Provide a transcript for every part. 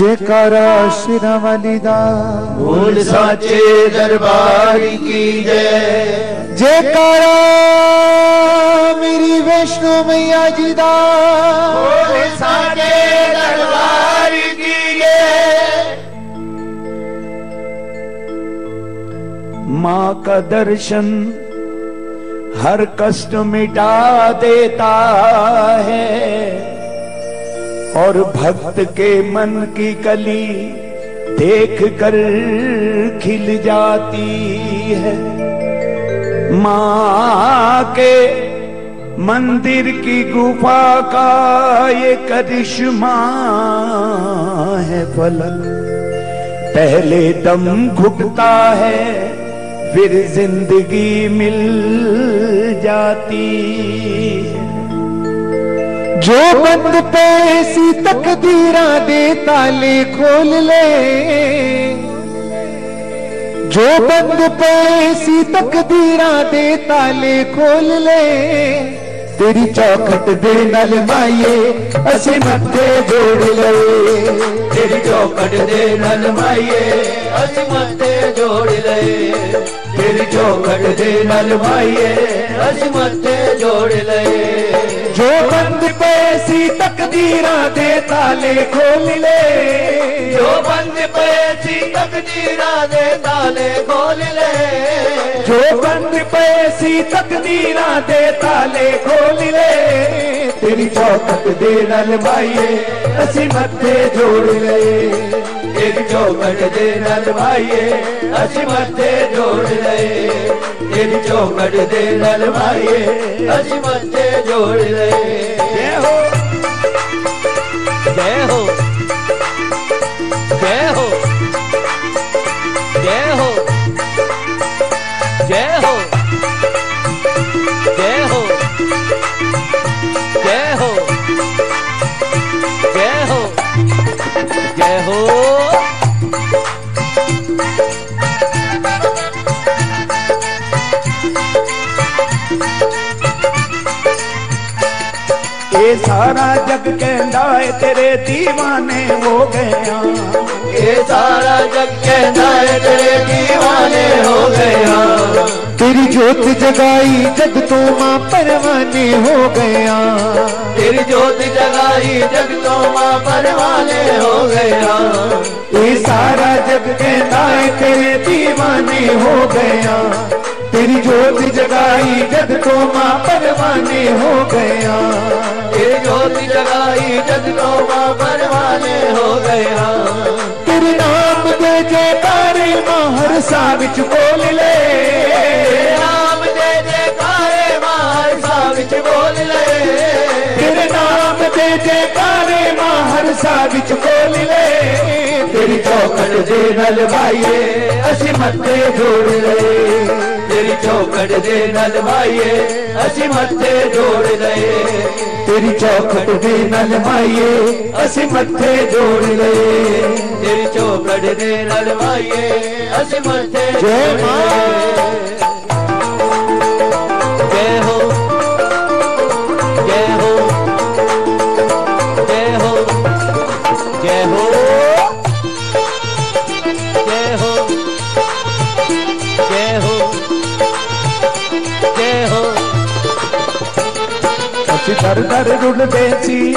जयकारा श्रीरामलीदा बोल साचे दरबार की जय। जयकारा मेरी वैष्णो मैया जी दा। बोल साचे दरबार की जय। माँ का दर्शन हर कष्ट मिटा देता है। और भक्त के मन की कली देख कर खिल जाती है। माँ के मंदिर की गुफा का ये करिश्मा है फलक पहले दम घुटता है, फिर ज़िंदगी मिल जाती है। जो बंद पे ऐसी तकदीरा दे ताले खोल ले। जो बंद पे ऐसी तकदीरा दे ताले खोल ले। तेरी चौखट दे नल माइए असी मत्थे जोड़ ले। तेरी चौखट दे नल माइए असी मत्थे जोड़ ले। तेरी चौखट दे नल माइए असी मत्थे जोड़ ले। ਜੋ ਬੰਦ ਪਏ ਸੀ ਤਕਦੀਰਾਂ ਦੇ ਤਾਲੇ ਖੋਲ ਲੈ ਜੋ ਬੰਦ ਪਏ ਸੀ ਤਕਦੀਰਾਂ ਦੇ ਤਾਲੇ ਖੋਲ ਲੈ ਜੋ ਬੰਦ ਪਏ ਸੀ ਤਕਦੀਰਾਂ ਦੇ ਤਾਲੇ ਖੋਲ ਲੈ ਤੇਰੀ ਚੌਕਟ ਦੇ ਨਾਲ ਮਾਈਏ ਅਸੀਂ ਮੱਥੇ ਜੋੜ ਲਏ। ਤੇਰੀ ਚੌਕਟ ਦੇ ਨਾਲ ਮਾਈਏ ਅਸੀਂ ਮੱਥੇ ਜੋੜ ਲਏ। तेरी चौखट दे नल माइए अजी मंजे जोड़ ले। जय हो। जय हो। जय हो। जय हो। जय हो। जय हो। जय हो। जय हो। जय हो। ये सारा जग कहना है तेरे दीवाने हो गया। ये सारा जग कहना है तेरे दीवाने हो गया। तेरी जोत जगाई जग तो माँ परवाने हो गया। तेरी जोत जगाई जग तो माँ परवाने हो गया। ये सारा जग कहना है तेरे दीवाने हो गया। तेरी ज्योति जगाई जग को माँ परवाने हो गया। तेरी ज्योति जगाई जग को माँ परवाने हो गया। तेरे नाम दे जयकारे माँ हर सा बिच बोल ले। नाम दे माँ हर सा बोल ले। तेरे नाम दे जयकारे माँ हर सा बिच बोल ले। तेरी चौखट जे नल भाइये असी मत्ते जोड़ ले। ਤੇਰੀ ਚੌਕਟ ਦੇ ਨਾਲ ਮਾਈਏ ਅਸੀਂ ਮੱਥੇ ਜੋੜ ਲਏ ਤੇਰੀ ਚੌਖਟ ਦੇ ਨਾਲ ਮਾਈਏ ਅਸੀਂ ਮੱਥੇ ਜੋੜ ਲਏ ਤੇਰੀ ਚੌਕਟ ਦੇ ਨਾਲ ਮਾਈਏ ਅਸੀਂ ਮੱਥੇ ਜੈ ਜੋੜ ਮਾਂ। ਲਏ ਅਸੀਂ ਦਰ ਦਰ ਰੁਲਦੇ ਸੀ।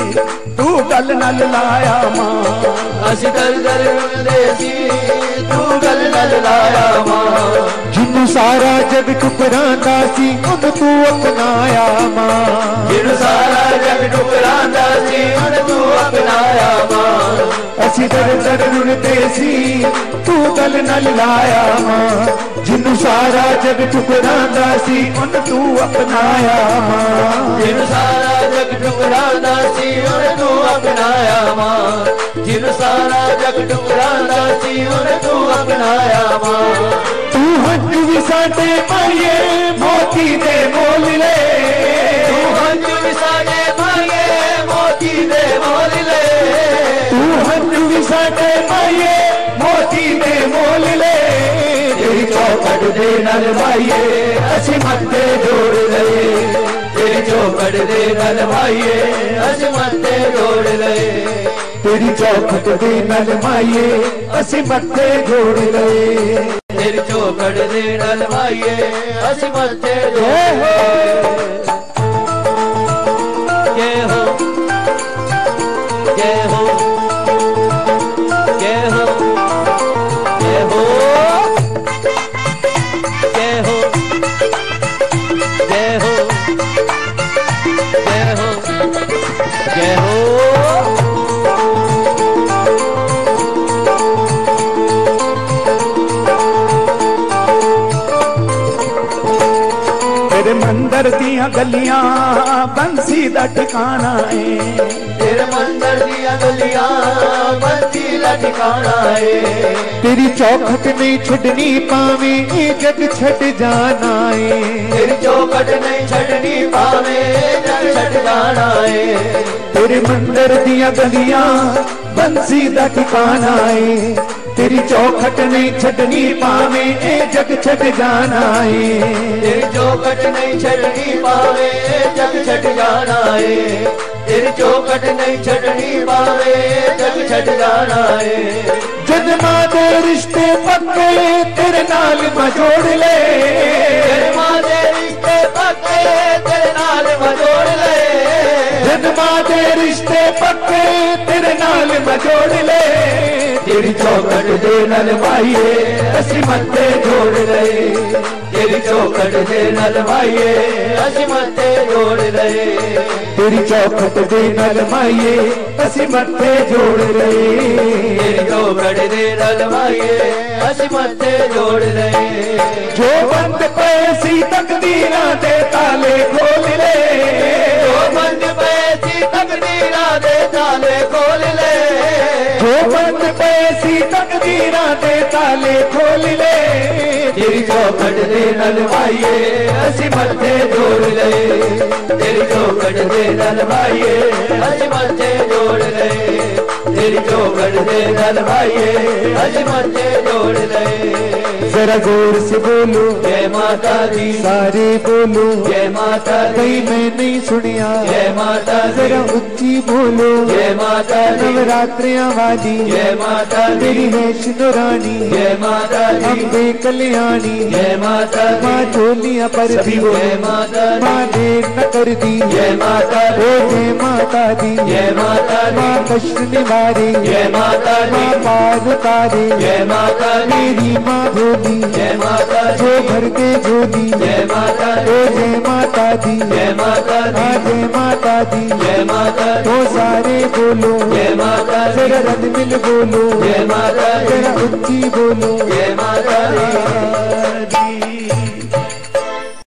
ਤੂੰ ਗੱਲ ਨਾਲ ਲਾਇਆ ਮਾਂ। ਅਸੀਂ ਦਰ ਦਰ ਰੁਲਦੇ ਸੀ। ਤੂੰ ਗੱਲ ਨਾਲ ਲਾਇਆ ਮਾਂ। ਜਿੰਨੂੰ ਸਾਰਾ ਜਗ ਠੁਕਰਾਂਦਾ ਸੀ ਉਹਨੂੰ ਤੂੰ ਅਪਣਾਇਆ ਮਾਂ। ਜਿਹਨੂੰ ਸਾਰਾ ਜਗ ਠੁਕਰਾਂਦਾ ਅਸੀਂ ਦਰ ਦਰ ਰੁਲਦੇ ਸੀ। ਤੂੰ ਗੱਲ ਨਾਲ ਲਾਇਆ ਮਾਂ ਜਿੰਨੂੰ ਸਾਰਾ ਜਗ ਠੁਕਰਾਂਦਾ ਸੀ ਉਹਨੂੰ ਤੂੰ ਅਪਣਾਇਆ ਮਾਂ। ਜਿਹਨੂੰ ਸਾਰਾ ਜਗ ਠੁਕਰਾਂਦਾ ਸੀ ਹੁਣ ਤੂੰ ਅਪਣਾਇਆ ਮਾਂ। ਜਿਹਨੂੰ ਸਾਰਾ ਜਗ ਠੁਕਰਾਂਦਾ ਸੀ ਹੁਣ ਤੂੰ ਅਪਣਾਇਆ ਮਾਂ। ਤੂੰ ਹੰਝ ਵੀ ਸਾਡੇ ਮਾਈਏ ਮੋਤੀ ਦੇ ਮੋਲ ਲੈ। ਤੂੰ निशान माइए मोती मोल ले। तेरी चौकट दे नल माइए असि मत्ते जोड़ ले तेरी चौकट दे नल असि मत्ते जोड़ ले तेरी चौखट दे नल माइए असि मत्ते जोड़ ले तेरी दे नल असि मत्ते जोड़ ले जय हो। जय हो। दिया गलिया बंसी का ठिकाना है। तेरे मंदिर दिया गलिया बंसी का ठिकाना है। तेरी चौखट नहीं छुटनी पावे जग छट जाना है। तेरी चौखट नहीं छुटनी पावे जग छट जाना है। तेरे मंदिर दिया गलिया बंसी का ठिकाना है। तेरी चौखट नहीं छटनी पावे ए जग छट जाना है तेरी चौखट नहीं छटनी पावे ए जग छट जाना है तेरी चौखट नहीं छटनी पावे ए जग छट जाना है जद माँ दे रिश्ते पक्के तेरे नाल मजोड़ ले। साजे रिश्ते पक्के, तेरे नाल मजोड़ ले। तेरी चौकट दे नल माइए असी मत्ते जोड़ ले। तेरी चौकट दे नल माइए असी मत्ते जोड़ ले। तेरी चौकट दे नल माइए असी मत्ते जोड़ ले। तेरी चौकट दे नल माइए असी मत्ते जोड़ ले। जो बंद पैसी तकदीरा दे ताले खोले ਪਏ ਸੀ ਤਕਦੀਰਾਂ ਦੇ ਤਾਲੇ ਖੋਲ ਲੈ ਤੇਰੀ ਚੌਕੜ ਦੇ ਨਲਵਾਈਏ ਅਸੀਂ ਮੱਥੇ ਜੋੜ ਲੈ ਤੇਰੀ ਚੌਕੜ ਦੇ ਨਲਵਾਈਏ ਅਸੀਂ ਮੱਥੇ ਜੋੜ ਲੈ ਤੇਰੀ ਚੌਕੜ ਦੇ ਨਲਵਾਈਏ ਅਸੀਂ ਮੱਥੇ ਜੋੜ ਲੈ जरा ज़ोर से बोलो जय माता दी सारे बोलो जय माता दी मैं नहीं सुनिया जय माता जरा उच्ची बोलो जय माता नवरात्रिया वाली जय माता मेरी है शिवरानी जय माता अम्बे कल्याणी जय माता माँ झोलिया पर भी हो जय माता माँ देर न कर दी जय माता हो जय माता दी जय माता माँ कष्ट निवारी जय माता माँ पार उतारी जय माता मेरी माँ भोली जय माता जो भर के जोगी। जय माता ओ जय माता दी। जय माता हाँ दी जय माता दी। जय माता तो सारे बोलो। जय माता जरा रंग मिल बोलो। जय माता जरा उच्ची बोलो। जय माता दी।